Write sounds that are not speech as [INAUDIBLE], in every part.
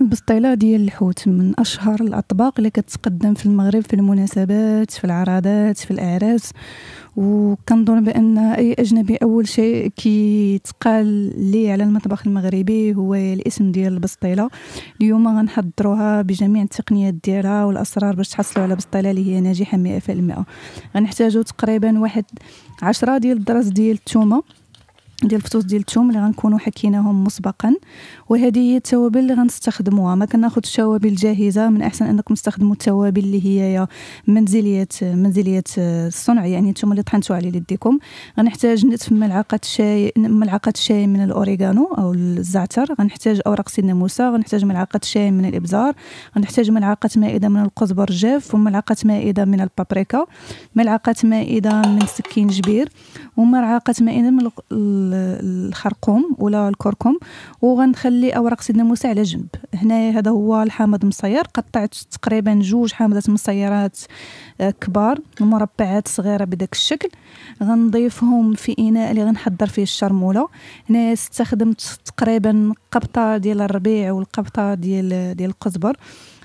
البسطيله ديال الحوت من أشهر الأطباق اللي كتقدم في المغرب في المناسبات في العرادات في الإعراس. وكنظن بأن أي أجنبي أول شيء كيتقال لي على المطبخ المغربي هو الاسم ديال البسطيلة. اليوم غنحضروها بجميع التقنيات ديالها والأسرار باش تحصلوا على بسطيلة اللي هي ناجحة 100% غنحتاجو تقريبا واحد عشرة ديال الدرس ديال الثومه ديال الفصوص ديال الثوم اللي غنكونوا حكيناهم مسبقا. وهذه هي التوابل اللي غنستخدموها. ما كناخذ التوابل جاهزة من أحسن أنكم تستخدموا التوابل اللي هي منزليه منزليه الصنع. يعني نتوما اللي طحنتوا على يديكم. غنحتاج نصف ملعقة شاي ملعقة شاي من الأوريغانو أو الزعتر. غنحتاج أوراق سيدنا موسى. غنحتاج ملعقة شاي من الإبزار. غنحتاج ملعقة مائدة من القزبر الجاف وملعقة مائدة من البابريكا. ملعقة مائدة من سكين جبير. وملعقة مائدة من الخرقوم ولا الكركم وغنخلي أوراق سيدنا موسى على جنب. هنا هذا هو الحامض مصير قطعت تقريبا جوج حامضات مصيرات آه، كبار مربعات صغيرة بداك الشكل. غنضيفهم في إناء اللي غنحضر فيه الشرمولة. هنا استخدمت تقريبا قبطة ديال الربيع والقبطة ديال ديال القزبر.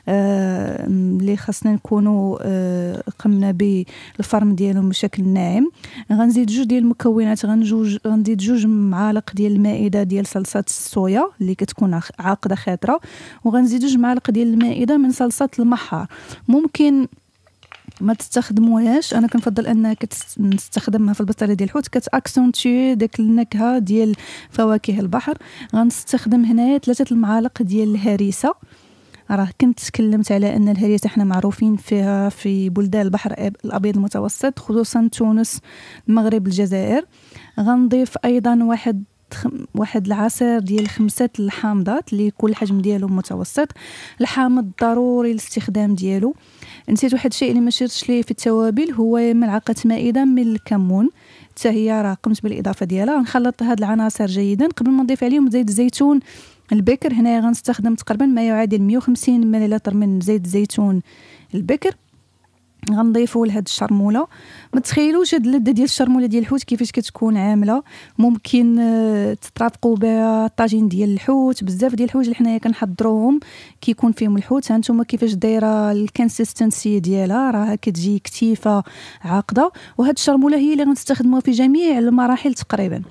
اللي خاصنا نكونوا آه، قمنا بالفرم ديالهم بشكل ناعم. غنزيد جوج ديال المكونات غنجوج غنزيد جوج معالق ديال المائدة ديال صلصه الصويا اللي كتكون عاقدة خاطرة وغنزيد جوج معالق ديال المائدة من صلصه المحار. ممكن ما تستخدموهاش أنا كنفضل أنها نستخدمها في البصلة ديال الحوت كتاكسونتي داك النكهة ديال فواكه البحر. غنستخدم هنايا ثلاثة المعالق ديال الهريسة. راه كنت تكلمت على أن الهريسة إحنا معروفين فيها في بلدان البحر الأبيض المتوسط خصوصا تونس المغرب الجزائر. غنضيف أيضا واحد واحد العصير ديال خمسة الحامضات اللي كل حجم ديالو متوسط. الحامض ضروري الاستخدام ديالو. نسيت واحد الشيء اللي ما شرتش ليه في التوابل هو ملعقة مائدة من الكمون. حتى هي راه قمت بالإضافة ديالها. نخلط هاد العناصر جيدا. قبل ما نضيف عليهم زيت الزيتون البكر. هنايا غنستخدم تقريبا ما يعادل 150 مليلتر من زيت الزيتون البكر. غنضيفو لهاد الشرمولة. ما تخيلوش هاد اللذة ديال الشرمولة ديال الحوت كيفاش كتكون عاملة. ممكن آه، تطرافقوا بها الطاجين ديال الحوت بزاف ديال الحوايج اللي حنايا كنحضروهم كيكون فيهم الحوت. هانتوما كيفاش دايرة ال consistency ديالها؟ راه كتجي كتيفة عاقدة. وهاد الشرمولة هي اللي غنستخدموها في جميع المراحل تقريبا.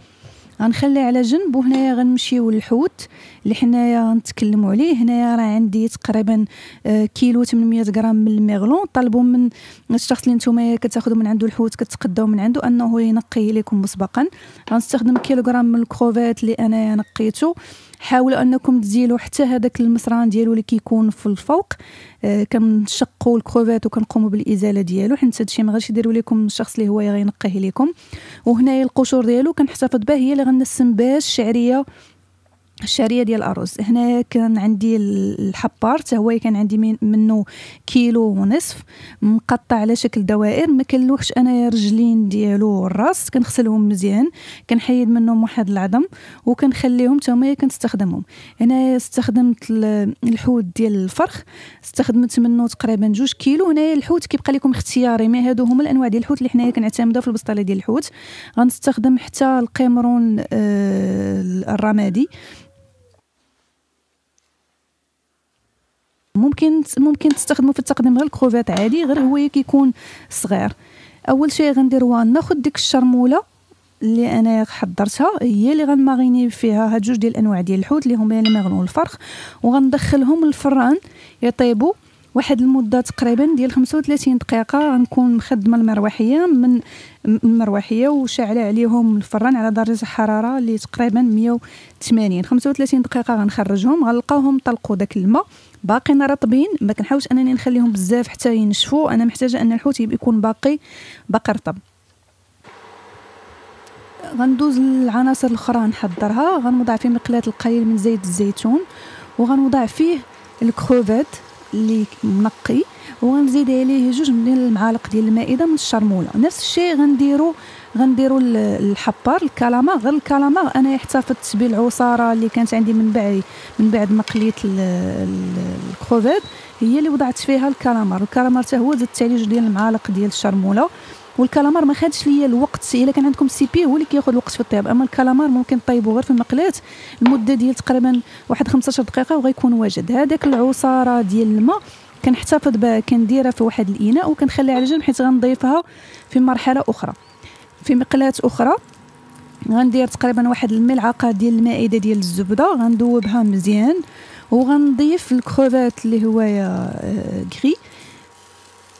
غنخليه على جنب وهنايا غنمشيو للحوت اللي حنايا غنتكلموا عليه. هنايا راه عندي تقريبا آه، كيلو 800 غرام من الميغلون. طلبوا من الشخص اللي نتوما كتاخذوا من عنده الحوت كتقداو من عنده أنه ينقيه لكم مسبقا. غنستخدم كيلوغرام من الكروفيت اللي أنا نقيته حاولوا أنكم تزيلوا حتى هذاك المصران ديالو اللي كيكون في الفوق. آه كنشقوا الكروفيت وكنقوموا بالإزالة ديالو. حيت هادشي ما غاديش يديروا لكم الشخص اللي هو غينقيه لكم. وهنايا القشور ديالو كنحتفظ به هي اللي غنسم بها الشعريه الشعرية ديال الأرز. هنا كان عندي الحبار حتى هو كان عندي منه كيلو ونصف مقطع على شكل دوائر ما كنلوحش أنا الرجلين ديالو والراس كنغسلهم مزيان كنحيد منهم واحد العظم وكنخليهم حتى هما كنستخدمهم. هنا استخدمت الحوت ديال الفرخ استخدمت منه تقريبا جوج كيلو. هنايا الحوت كيبقى لكم اختياري ما هادو هما الأنواع ديال الحوت اللي حنايا كنعتمدوا في البسطاله ديال الحوت. غنستخدم حتى القمرون آه الرمادي. ممكن ممكن تستخدموا في التقديم غير الكروفيت عادي غير هو كيكون صغير. أول شيء غندير هو ناخذ ديك الشرمولة اللي أنا حضرتها هي اللي غنماغيني فيها هاد جوج ديال الأنواع ديال الحوت اللي هما الميغلون والفرخ وغندخلهم الفران يطيبوا واحد المدة تقريبا ديال 35 دقيقة غنكون مخدمة المروحية من المروحية وشاعلة عليهم الفران على درجه حرارة اللي تقريبا 180 35 دقيقة غنخرجهم غنلقاوهم طلقوا داك الماء. باقيين رطبين ما كنحاولش أنني نخليهم بزاف حتى ينشفوا. أنا محتاجة أن الحوت يكون باقي باقي رطب. غندوز العناصر الأخرى نحضرها. غنوضع فيه مقلاة القليل من زيت الزيتون وغنوضع فيه الكروفيت. اللي منقي وغنزيد عليه جوج من المعالق ديال المائدة من الشرمولة. نفس الشيء غنديرو غنديرو الحبار الكالامار. غير الكالامار أنا احتفظت بالعصارة اللي كانت عندي من بعد من بعد ما قليت الكروفيت هي اللي وضعت فيها ال calamar. ال calamar حتى هو زدت عليه جوج ديال المعالق ديال الشرمولة. والكالامار ما خدش ليا الوقت إلا كان عندكم سيبيا هو اللي كياخذ الوقت في الطياب. أما الكالامار ممكن طيبو غير في المقلاه المدة ديال تقريبا واحد 15 دقيقة وغيكون واجد. هذاك العصارة ديال الماء كنحتفظ بها كنديرها في واحد الإناء وكنخليها على جنب حيت غنضيفها في مرحلة أخرى. في مقلاه أخرى غندير تقريبا واحد الملعقة ديال المائدة ديال الزبدة غندوبها مزيان وغنضيف الكروفات اللي هو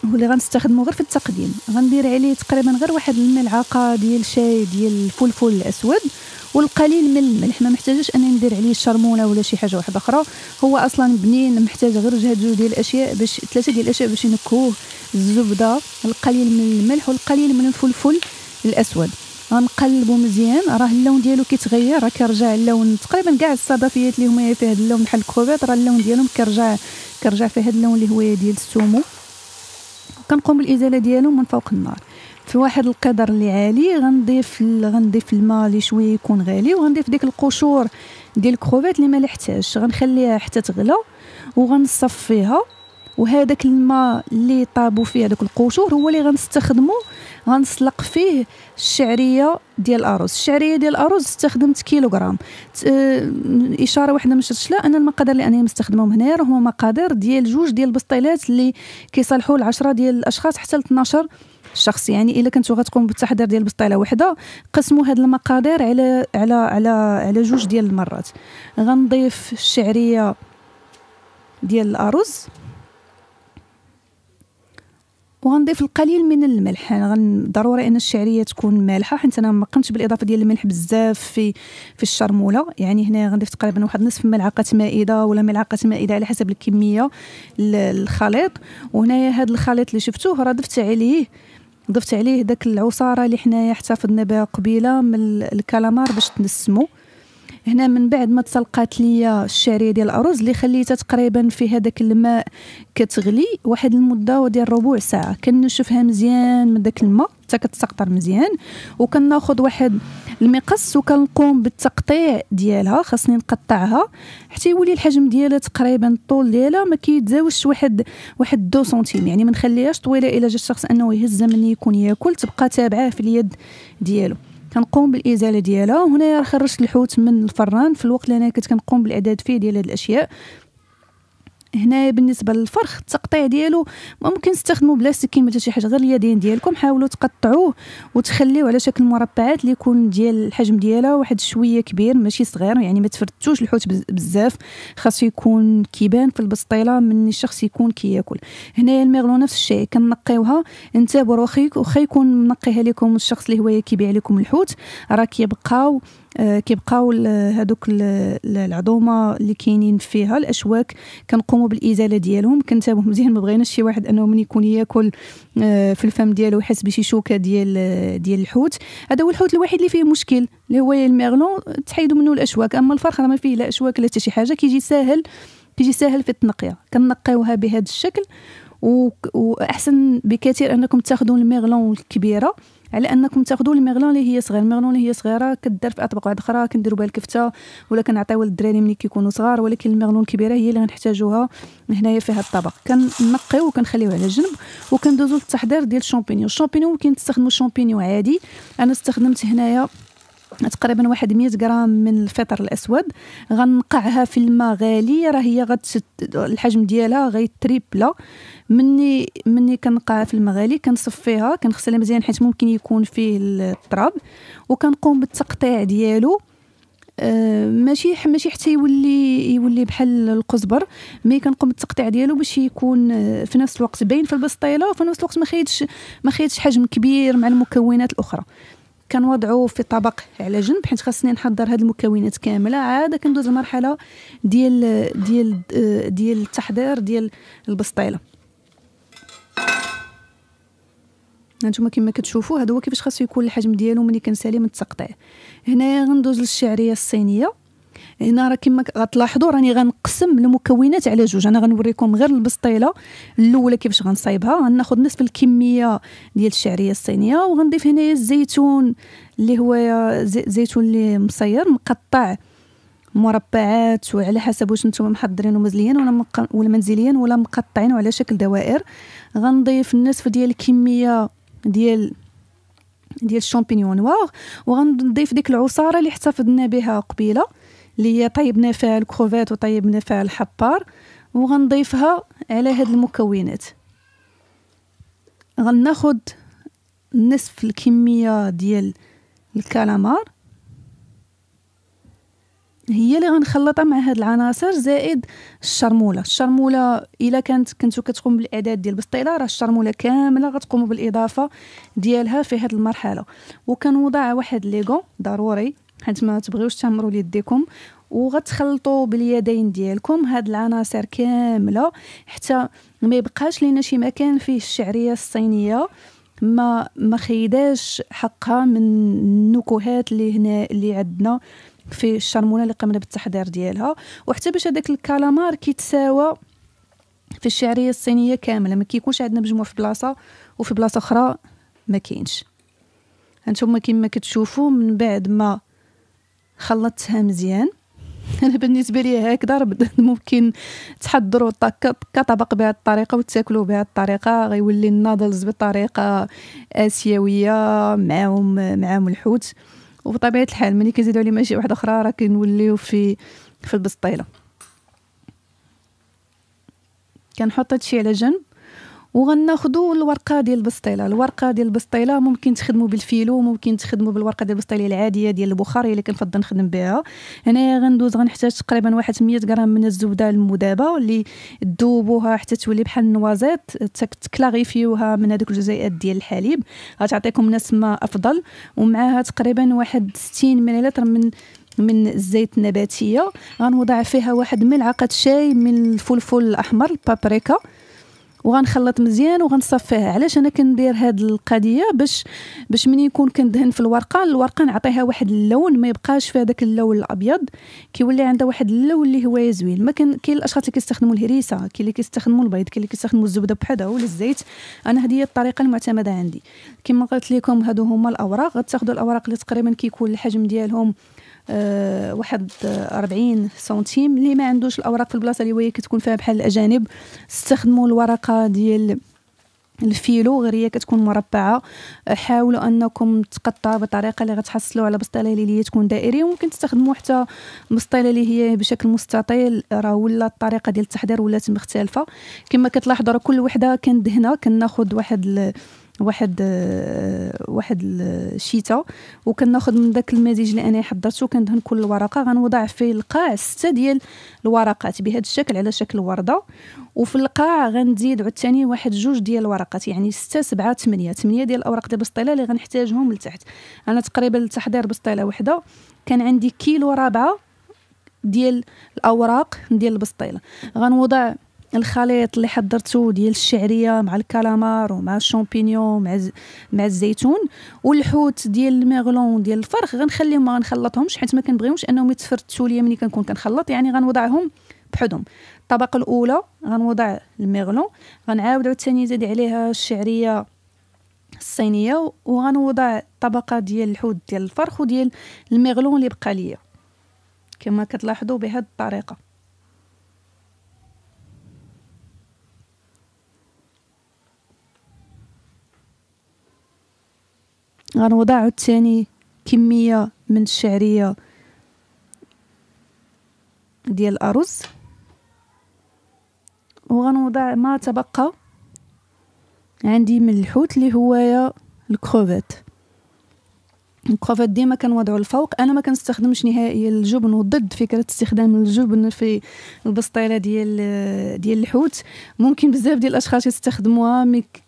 كري واللي غنستخدمو غير في التقديم. غندير عليه تقريبا غير واحد الملعقة ديال شاي ديال الفلفل الأسود والقليل من الملح. ما محتاجش انني ندير عليه الشرمونه ولا شي حاجة واحدة أخرى. هو أصلا بنين محتاج غير جهة جوج ديال الأشياء باش ثلاثة ديال الأشياء باش ينكوه. الزبدة القليل من الملح والقليل من الفلفل الأسود. غنقلبو مزيان. راه اللون ديالو كيتغير. راه كيرجع اللون تقريبا كاع الصدفيات اللي هما فيه هذا اللون بحال الكروفيت راه اللون ديالهم كيرجع كيرجع فيه هذا اللون اللي هو ديال السومو. كنقوم بالإزالة ديالو من فوق النار. في واحد القدر اللي عالي غنضيف غنضيف الماء اللي شوية يكون غالي وغنضيف ديك القشور ديال الكروفيت اللي ما لحتاجش غنخليها حتى تغلى وغنصفيها. وهذاك الماء اللي طابوا فيه هذوك القشور هو اللي غنستخدمو غنسلق فيه الشعرية ديال الأرز. الشعرية ديال الأرز استخدمت كيلوغرام. آه إشارة واحدة شفتش لا أنا المقادير اللي أنا مستخدمهم هنايا هما مقادير ديال جوج ديال البسطيلات اللي كيصالحوا ل10 ديال الأشخاص حتى ل 12 شخص. يعني إلا كنتو غتقوم بالتحضير ديال بسطيلة وحده قسموا هاد المقادير على على على على جوج ديال المرات. غنضيف الشعرية ديال الأرز. وغنضيف القليل من الملح. أنا ضروري إن الشعرية تكون مالحة حيت أنا ما قمتش بالإضافة ديال الملح بزاف في في الشرمولة. يعني هنا غنضيف تقريبا واحد نصف ملعقة مائدة ولا ملعقة مائدة على حسب الكمية الخليط. وهنايا هذا الخليط اللي شفتوه راه ضفت عليه ضفت عليه داك العصارة اللي حنايا احتفظنا بها قبيلة من الكالامار باش تنسمو. هنا من بعد ما تسلقات ليا الشعرية ديال الأرز اللي خليتها تقريبا في هذاك الماء كتغلي واحد المدة ديال ربع ساعة. كنشفها مزيان من داك الماء حتى كتسقطر مزيان. وكناخذ واحد المقص وكنقوم بالتقطيع ديالها خاصني نقطعها. حتى يولي الحجم ديالها تقريبا الطول ديالها ما كيتزاوجش واحد واحد 2 سنتيم. يعني ما نخليهاش طويلة إلا جا الشخص أنه يهزها مني يكون ياكل تبقى تابعة في اليد ديالو. كنقوم بالإزالة ديالها. وهنا خرجت الحوت من الفران. في الوقت اللي أنا كنت كنقوم بالأعداد فيه ديال هاد الأشياء. هنا بالنسبة للفرخ التقطيع ديالو ممكن تستخدموا بلا سكين شي حاجة غير اليدين ديالكم. حاولوا تقطعوه وتخليوه على شكل مربعات اللي يكون ديال الحجم ديالها واحد شوية كبير ماشي صغير يعني ما تفرتوش الحوت بزاف. خاصو يكون كيبان في البسطيلة من الشخص يكون كياكل. هنايا الميغلو نفس الشيء كنقيوها. انتبهوا واخا يكون منقيها لكم الشخص اللي هو كيبيع لكم الحوت. راه كيبقاو كيبقاو هذوك العظومة اللي كاينين فيها. الأشواك كنقوموا بالإزالة ديالهم. كنتابعوا مزيان. ما بغيناش شي واحد أنه من يكون ياكل آه، في الفم ديالو يحس بشي شوكة ديال ديال الحوت. هذا هو الحوت الوحيد اللي فيه مشكل اللي هو الميغلون تحيدوا منه الأشواك. أما الفرخ ما فيه لا أشواك لا حتى شي حاجة. كيجي ساهل كيجي ساهل في التنقية. كنقيوها بهذا الشكل. وأحسن بكثير أنكم تاخذوا الميغلون الكبيرة. على أنكم تاخذوا الميغلون اللي هي صغيرة. الميغلون اللي هي صغيرة كدار في أطباق واحدة أخرى كنديروا بها الكفتة ولا كنعطيوها للدراري ملي كيكونوا صغار ولكن ال merlan الكبيرة هي اللي غنحتاجوها هنايا في هذا الطبق. كنقيو وكنخليوه على جنب وكندوزو للتحضير ديال ال champignon ال champignon ممكن تستخدموا الشامبينيون عادي. أنا استخدمت هنايا تقريبا واحد 100 غرام من الفطر الأسود. غنقعها في الماء غالي راه هي غتشد الحجم ديالها غيتريبلا. مني مني كنقعها في الماء غالي كنصفيها كنغسلها مزيان حيت ممكن يكون فيه التراب. وكنقوم بالتقطيع ديالو. آه ماشي ماشي حتى يولي يولي بحال القزبر مي كنقوم بالتقطيع ديالو باش يكون آه، في نفس الوقت باين في البسطيلة وفي نفس الوقت ما خيدش ما خيدش حجم كبير مع المكونات الأخرى. كنوضعو في طبق على جنب حيت خاصني نحضر هاد المكونات كاملة. عاد كندوز المرحلة ديال ديال ديال التحضير ديال البسطيلة. هانتوما كما كتشوفوا هذا هو كيفاش خاصو يكون الحجم ديالو ملي كنسالي من التقطيع. هنايا غندوز للشعرية الصينية. هنا راه كما غتلاحظوا راني غنقسم المكونات على جوج. أنا غنوريكم غير البسطيلة. الأولى كيفاش غنصايبها؟ غناخذ نصف الكمية ديال الشعرية الصينية وغنضيف هنايا الزيتون اللي هو زيتون اللي مصير مقطع مربعات وعلى حسب واش نتوما محضرينه مزليا ولا مق... ولا منزليا ولا مقطعين على شكل دوائر. غنضيف النصف ديال الكمية ديال ديال الشامبينيون نوار. وغنضيف ديك العصارة اللي احتفظنا بها قبيلة. اللي هي طيبنا فيها الكروفيت وطيبنا فيها الحبار وغنضيفها على هاد المكونات. غناخد نصف الكمية ديال الكالامار. هي اللي غنخلطها مع هاد العناصر زائد الشرمولة. الشرمولة إلا كانت كنتو كتقوم بالإعداد ديال البسطيله راه الشرمولة كاملة غتقوموا بالإضافة ديالها في هاد المرحلة. وكنوضع واحد ليغو ضروري. حيت ما تبغيوش تعمروا ليديكم وغتخلطوا باليدين ديالكم. هاد العناصر كاملة حتى ما يبقاش لينا شي مكان فيه الشعرية الصينية ما ما خيداش حقها من النكهات اللي هنا اللي عندنا في الشرمونه اللي قمنا بالتحضير ديالها. وحتى باش هذاك الكالامار كيتساوى في الشعرية الصينية كاملة ما كيكونش عندنا مجموع في بلاصة وفي بلاصة أخرى ما كاينش. هانتوما كما كتشوفوا من بعد ما خلطتها مزيان. [LAUGHS] أنا بالنسبة لي هكذا [LAUGHS] ممكن تحضروا كطبق بهذه الطريقة وتاكلوا بهذه الطريقة. غيولي النادلز بطريقة آسيوية معاهم معاهم الحوت. وبطبيعة الحال ملي كيزيدوا عليه ماشي واحدة أخرى راه كنوليو في في البسطيلة. كنحط هادشي على جنب. وغناخدو الورقة ديال البسطيلة. الورقة ديال البسطيلة ممكن تخدموا بالفيلو ممكن تخدموا بالورقة ديال البسطيلة العادية ديال البخاريه اللي كنفضل نخدم بها. هنايا غندوز غنحتاج تقريبا واحد 100 غرام من الزبدة المذابه اللي تذوبوها حتى تولي بحال النوازيت تكلاغيفيوها من هذوك الجزيئات ديال الحليب. غتعطيكم نسمه أفضل. ومعها تقريبا واحد 60 مليلتر من من الزيت النباتية. غنوضع فيها واحد ملعقة شاي من الفلفل الأحمر البابريكا. وغنخلط مزيان وغنصفيها علاش أنا كندير هاد القضية؟ باش باش ملي يكون كندهن في الورقة. الورقة نعطيها واحد اللون ما يبقاش فيها داك اللون الأبيض. كيولي عندها واحد اللون اللي هو زوين. ما كاين الأشخاص اللي كيستخدموا الهريسة كاين اللي كيستخدموا البيض كاين اللي كيستخدموا الزبدة بحدها ولا الزيت أنا هذه هي الطريقة المعتمدة عندي. كما قلت لكم هادو هما الأوراق. غتاخذوا الأوراق اللي تقريبا كيكون الحجم ديالهم واحد أربعين سنتيم اللي ما عندوش الأوراق في البلاصة اللي هي كتكون فيها بحال الأجانب استخدموا الورقة ديال الفيلو غير هي كتكون مربعة. حاولوا أنكم تقطعوا بطريقة اللي غتحصلوا على بسطيلة اللي هي تكون دائرية وممكن تستخدموا حتى بسطيلة اللي هي بشكل مستطيل. راه ولا الطريقة ديال التحضير ولات مختلفه كما كتلاحظوا راه كل وحدة كندهنها كناخذ واحد واحد واحد الشيته وكناخذ من داك المزيج اللي أنا حضرته كندهن كل ورقه غنوضع في القاع ستة ديال الورقات بهذا الشكل على شكل وردة. وفي القاع غنزيد عاوتاني واحد جوج ديال الورقات يعني ستة سبعة ثمانية. ثمانية ديال الأوراق ديال البسطيله اللي غنحتاجهم لتحت. أنا تقريبا لتحضير بسطيلة وحدة كان عندي كيلو رابعة ديال الأوراق ديال البسطيلة. غنوضع الخليط اللي حضرته ديال الشعرية مع الكالامار ومع الشامبينيون مع مع الزيتون والحوت ديال الميغلون ديال الفرخ. غنخليهم ما غنخلطهمش حيت ما كنبغيهمش أنهم يتفرتوا ليا ملي كنكون كنخلط. يعني غنوضعهم بحدهم. الطبقة الأولى غنوضع الميغلون غنعاود عاوتاني نزيد عليها الشعرية الصينية وغنوضع طبقة ديال الحوت ديال الفرخ وديال الميغلون اللي بقى ليا. كما كتلاحظوا بهذه الطريقة. غنوضع عاوتاني كمية من الشعرية ديال الأرز. وغنوضع ما تبقى. عندي من الحوت اللي هو ال crevettes. ال crevettes ديما كنوضعو الفوق. أنا ما كنستخدمش نهائيا الجبن وضد فكرة استخدام الجبن في البسطيلة ديال ديال الحوت. ممكن بزاف ديال الأشخاص يستخدموها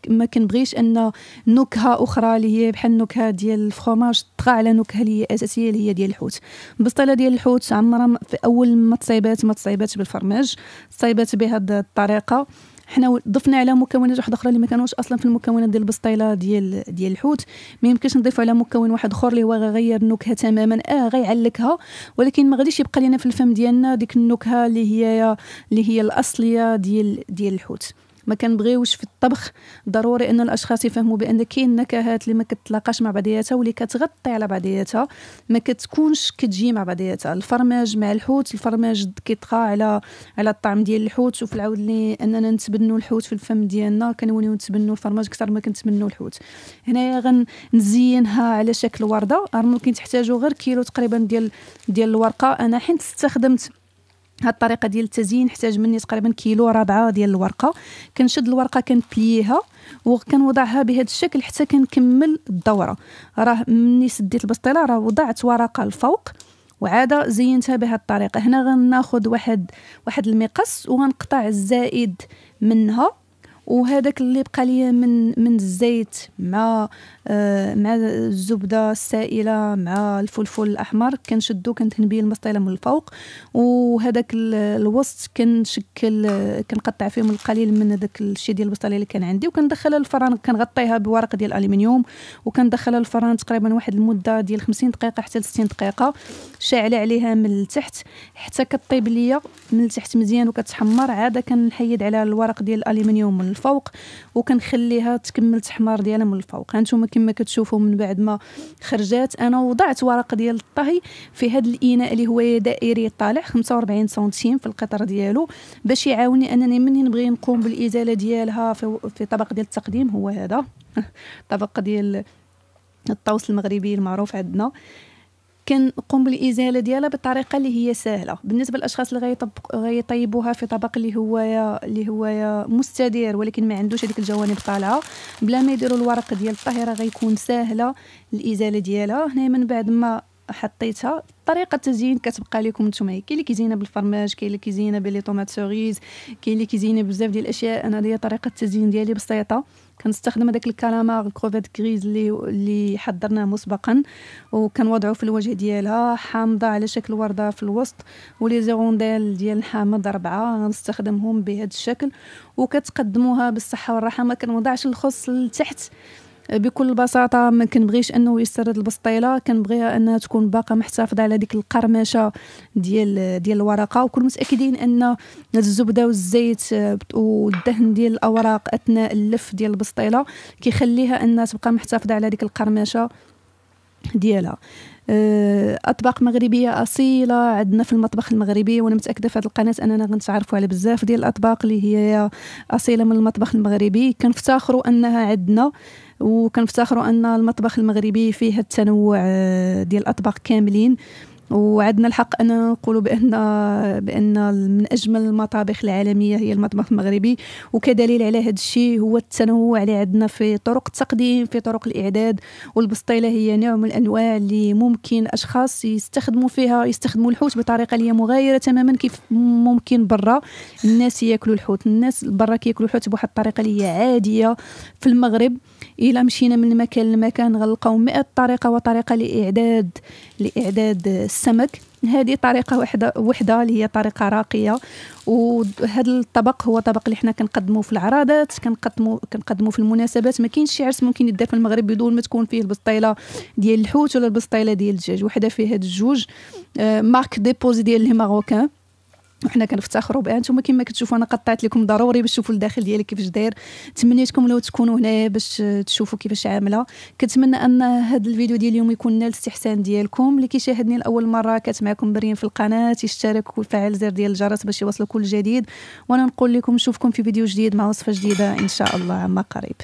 ما كنبغيش أن نكهة أخرى اللي هي بحال النكهه ديال ال fromage طغى على نكهة اللي هي أساسية اللي هي ديال الحوت. البسطيلة ديال الحوت عمرها في أول ما تصايبات ما تصايباتش بالفرماج صايبات بهذه الطريقة. حنا ضفنا على مكونات واحدة أخرى اللي ما كانوش أصلا في المكونات ديال البسطيلة ديال ديال الحوت. ما يمكنش نضيف على مكون واحد اخر اللي هو غيغير النكهه تماما. آه غيعلكها. ولكن ما غاديش يبقى لنا في الفم ديالنا ديك النكهة اللي هي اللي هي الأصلية ديال ديال الحوت. ما كنبغيوش في الطبخ. ضروري ان الأشخاص يفهموا بأن كاين نكهات اللي ما كتلاقاش مع بعضياتها واللي كتغطي على بعضياتها. ما كتكونش كتجي مع بعضياتها. الفرماج مع الحوت الفرماج كيطغى على على الطعم ديال الحوت وفي العود اللي أننا نتبنوا الحوت في الفم ديالنا. كنوليو نتبنوا الفرماج أكثر ما كنتبنوا الحوت. هنايا غنزينها على شكل وردة. ممكن تحتاجوا غير كيلو تقريبا ديال ديال الورقة. أنا حين استخدمت هاد الطريقة ديال التزيين حتاج مني تقريبا كيلو ربعه ديال الورقة. كنشد الورقة كنبليها وكنوضعها بهذا الشكل حتى كنكمل الدورة. راه مني سديت البسطيلة راه وضعت ورقة الفوق وعاده زينتها بهذه الطريقة. هنا غناخذ واحد واحد المقص وغنقطع الزائد منها. وهذاك اللي بقى ليا من من الزيت مع آه مع الزبدة السائلة مع الفلفل الأحمر كنشدو كندهن به المسطيله من الفوق. وهذاك الوسط كنشكل كنقطع فيهم القليل من هذاك الشيء ديال البسطيله اللي كان عندي. وكندخلها للفران كنغطيها بورق ديال الالومنيوم وكندخلها للفران تقريبا واحد المدة ديال 50 دقيقة حتى ل 60 دقيقة. شاعلة عليها من التحت حتى كطيب ليا من التحت مزيان وكتحمر. عادة كنحيد على الورق ديال الالومنيوم من الفوق وكنخليها تكمل تحمر ديالها من الفوق. هانتوما كما كتشوفوا من بعد ما خرجات أنا وضعت ورق ديال الطهي في هذا الإناء اللي هو دائري طالع 45 سنتيم في القطر ديالو باش يعاوني أنني مني نبغي نقوم بالإزالة ديالها في, في طبق ديال التقديم هو هذا. [LAUGHS] طبق ديال الطوس المغربي المعروف عندنا. كنقوم بالإزالة ديالها بطريقه اللي هي سهلة. بالنسبة للأشخاص اللي غيطيبوها في طبق اللي هو اللي هو مستدير ولكن ما عندوش هذيك الجوانب طالعة بلا ما يديروا الورق ديال الطهيرة غيكون سهلة الإزالة ديالها. هنا من بعد ما حطيتها طريقة التزيين كتبقى لكم نتوما. كاين اللي كيزينها بالفرماج كاين اللي كيزينها ب les tomates cerises كاين اللي كيزينها بزاف ديال الأشياء. أنا هي طريقة التزيين ديالي بسيطة. كنستخدم هذاك ال calamar ال crevettes grises اللي اللي حضرناه مسبقا وكنوضعو في الوجه ديالها حامضة على شكل وردة في الوسط و les rondelles ديال الحامض اربعه غنستخدمهم بهذا الشكل وكتقدموها بالصحة والراحه ما كنوضعش الخص لتحت بكل بساطة ما كنبغيش أنه يسرد البسطيلة كنبغيها انها تكون باقا محتفظة على ديك القرمشة ديال ديال الورقة وكون متأكدين أن الزبدة والزيت والدهن ديال الأوراق أثناء اللف ديال البسطيلة كيخليها انها تبقى محتفظة على ديك القرمشة ديالها. آه، أطباق مغربية أصيلة عندنا في المطبخ المغربي وأنا متأكدة في هذه القناة أننا غنتعرفوا على بزاف ديال الأطباق اللي هي أصيلة من المطبخ المغربي. كنفتخروا أنها عندنا وكنفتخروا أن المطبخ المغربي فيه التنوع آه، ديال الأطباق كاملين. وعندنا الحق أن نقولوا بأن بأن من أجمل المطابخ العالمية هي المطبخ المغربي. وكدليل على هذا الشيء هو التنوع اللي عندنا في طرق التقديم في طرق الإعداد. والبسطيلة هي نوع من الأنواع اللي ممكن أشخاص يستخدموا فيها يستخدموا الحوت بطريقة اللي مغايرة تماما كيف ممكن برا الناس يأكلوا الحوت. الناس برا كيأكلوا الحوت بواحد الطريقة اللي هي عادية في المغرب. الا مشينا من مكان لمكان غنلقاو 100 طريقة وطريقة لإعداد لإعداد السمك. هذه طريقة وحدة وحدة اللي هي طريقة راقية. وهذا الطبق هو طبق اللي حنا كنقدموه في العراضات كنقدموه كنقدموه في المناسبات. ما كاينش شي عرس ممكن يدار في المغرب بدون ما تكون فيه البسطيلة ديال الحوت ولا البسطيلة ديال الدجاج. وحدة فيه هاد الجوج. آه، marque déposée ديال les Marocains. وحنا كنفتخروا بها نتوما كما كتشوفوا أنا قطعت لكم ضروري باش تشوفوا الداخل ديالي كيفاش داير. تمنيتكم لو تكونوا هنا باش تشوفوا كيفاش عاملة. كنتمنى أن هذا الفيديو ديال اليوم يكون نال الاستحسان ديالكم. اللي كيشاهدني لأول مرة كانت معكم بريم في القناة يشترك ويفعل زر ديال الجرس باش يوصلوا كل جديد وأنا نقول لكم نشوفكم في فيديو جديد مع وصفة جديدة إن شاء الله عما قريب.